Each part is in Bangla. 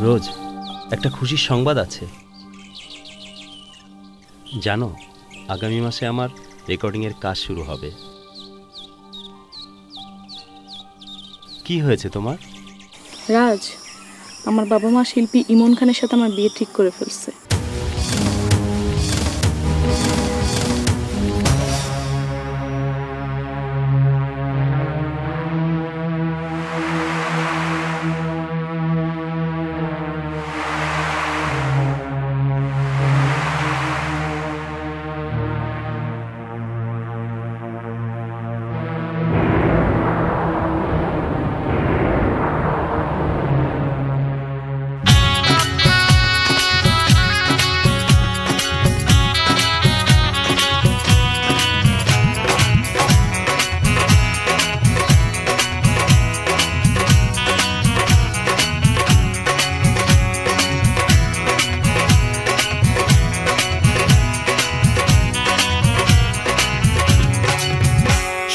রোজ একটা খুশির সংবাদ আছে। জানো, আগামী মাসে আমার রেকর্ডিংয়ের কাজ শুরু হবে। কি হয়েছে তোমার? রাজ, আমার বাবা মা শিল্পী ইমন খানের সাথে আমার বিয়ে ঠিক করে ফেলছে।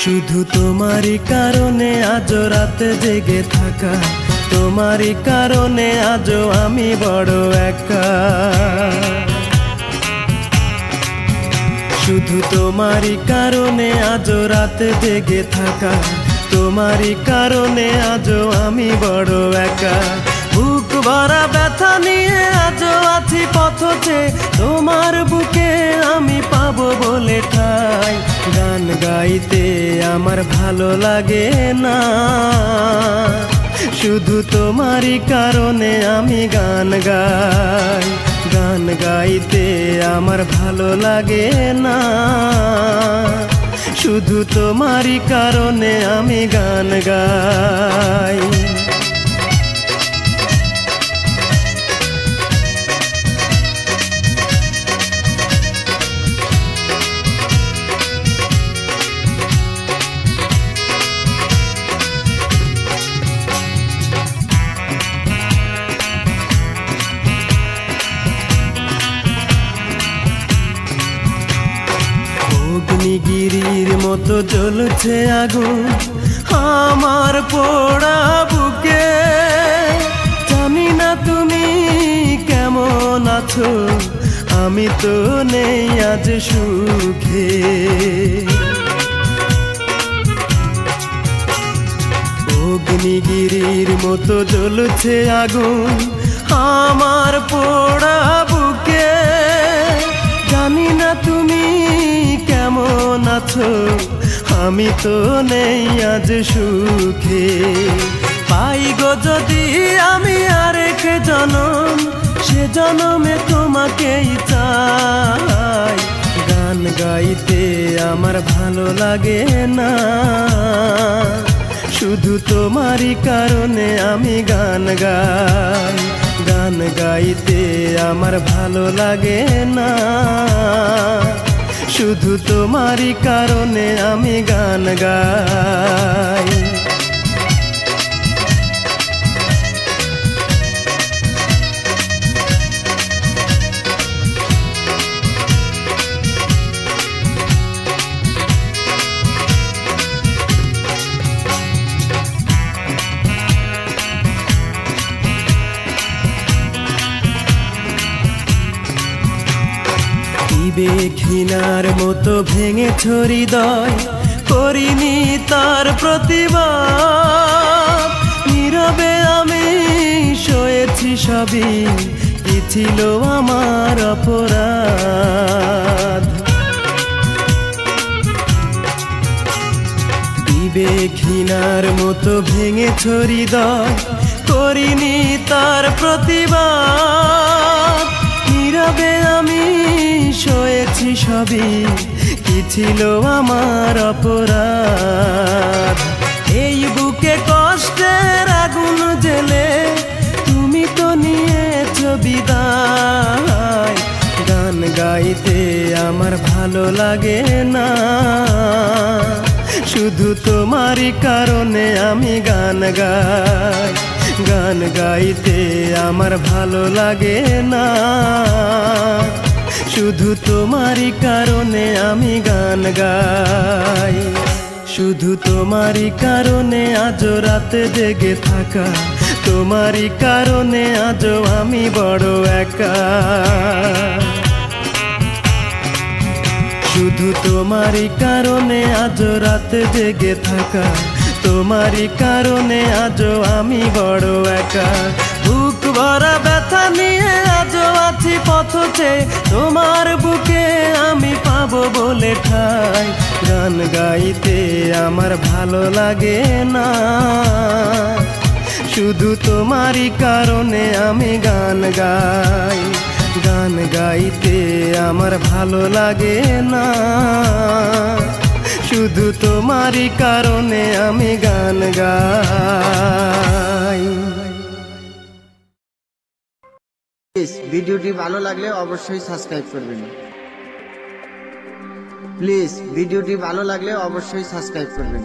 শুধু তোমারই কারণে আজ রাতে জেগে থাকা। তোমারই কারণে আজও আমি বড় একা। শুধু তোমারই কারণে আজ রাতে জেগে থাকা। তোমারই কারণে আজও আমি বড় একা। বুক ভরা ব্যথা নিয়ে আজ আছি পথচে তোমার বুকে আমি পাবো বলে গাইতে আমার ভালো লাগে না। শুধু তোমারই কারণে আমি গান গাই। গান গাইতে আমার ভালো লাগে না। শুধু তোমারই কারণে আমি গান গাই। অগ্নিগিরির মতো জ্বলছে আগুন। আমার পোড়া বুকে। জানি না তুমি কেমন আছো। আমি তো নেই আজ সুখে। অগ্নিগিরির মতো জ্বলছে আগুন। আমার আমি তো নেই আজ সুখে। পাই গো যদি আমি আরেক জনম, সে জনমে তোমাকেই চাই। গান গাইতে আমার ভালো লাগে না। শুধু তোমারই কারণে আমি গান গাই। গান গাইতে আমার ভালো লাগে না। শুধু তোমারই কারণে আমি গান গাই। দিবে ঘৃণার মতো ভেঙে ছড়ি দয় করিনি তার প্রতিবাদ। নীরবে আমি শোয়েছি সবই কি ছিল আমার অপরাধ। দিবে ঘৃণার মতো ভেঙে ছড়ি দয় করিনি তার প্রতিবাদ। নীরবে আমি শোয়েছি সবই? কি ছিল আমার অপরাধ? এই বুকে কষ্টের আগুন জেলে তুমি তো নিয়েছ বিদায়। গান গাইতে আমার ভালো লাগে না। শুধু তোমারই কারণে আমি গান গাই। গান গাইতে আমার ভালো লাগে না। শুধু তোমারই কারণে আমি গান গাই। শুধু তোমারই কারণে আজ রাতে জেগে থাকা। তোমারই কারণে আজ আমি বড় একা। শুধু তোমারই কারণে আজ রাত জেগে থাকা। তোমারই কারণে আজও আমি বড় একা। বুক ভরা ব্যথা নিয়ে আজও আছি পথ তোমার বুকে আমি পাবো বলে ঠাই। গান গাইতে আমার ভালো লাগে না। শুধু তোমারই কারণে আমি গান গাই। গান গাইতে আমার ভালো লাগে না। শুধু তোমারই কারণে আমি গান গাই। ভিডিওটি ভালো লাগলে অবশ্যই সাবস্ক্রাইব করবেন। প্লিজ ভিডিওটি ভালো লাগলে অবশ্যই সাবস্ক্রাইব করবেন।